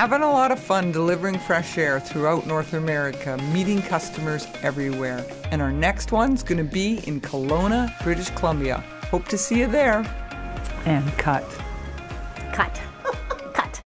having a lot of fun delivering fresh air throughout North America, meeting customers everywhere. And our next one's going to be in Kelowna, British Columbia. Hope to see you there. And cut. Cut.